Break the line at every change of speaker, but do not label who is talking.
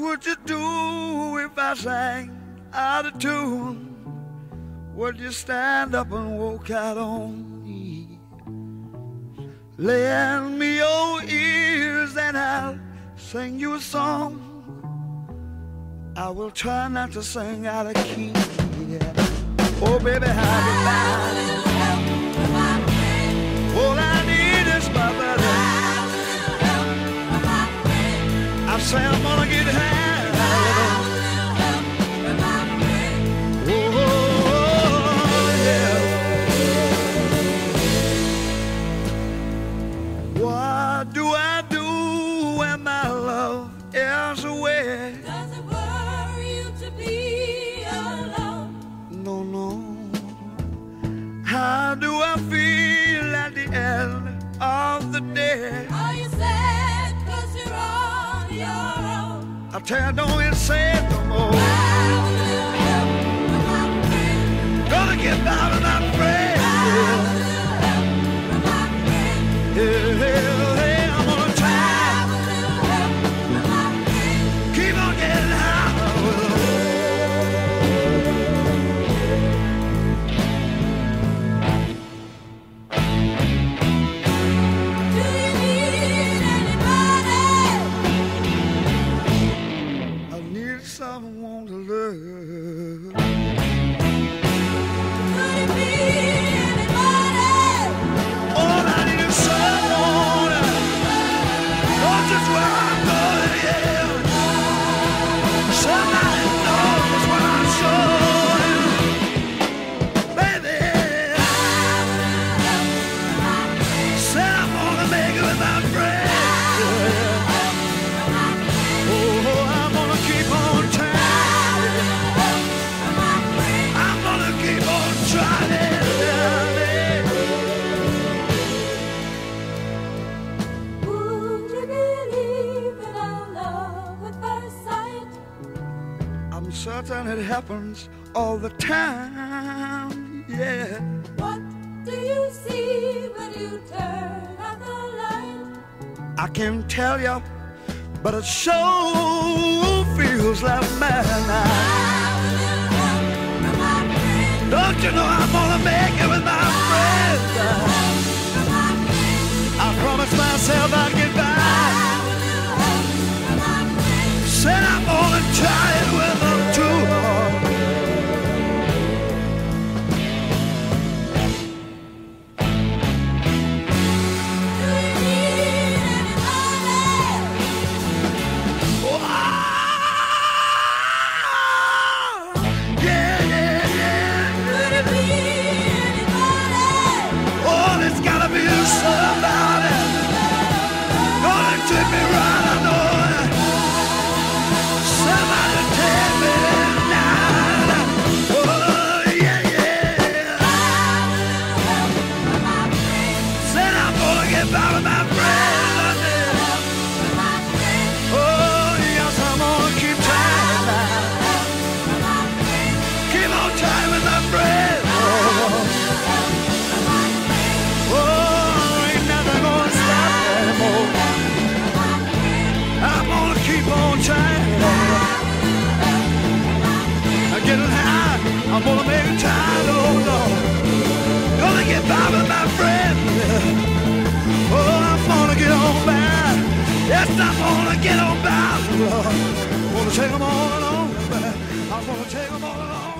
What would you do if I sang out of tune? Would you stand up and walk out on me? Lend me your ears and I'll sing you a song. I will try not to sing out of key. Yeah. Oh, baby, how you like? All I need is my buddy. I say I'm gonna get the day?
Are you sad cause you're on your own?
I tell you, don't say it no more.
Friend.
Gonna get by with my certain it happens all the time. Yeah.
What do you see when you turn out the light?
I can't tell you, but it sure feels like madness. Don't you know I'm gonna make it with my friends? I promised myself Lord. Gonna take them all along. I'm gonna take them all along.